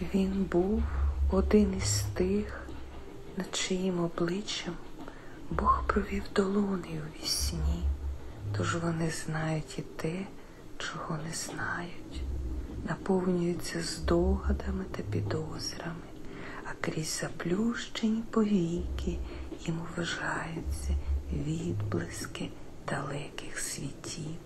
Він був один із тих, над чиїм обличчям Бог провів долони у вісні, тож вони знають і те, чого не знають, наповнюються здогадами та підозрами, а крізь заплющені повіки їм вважаються відблиски далеких світів.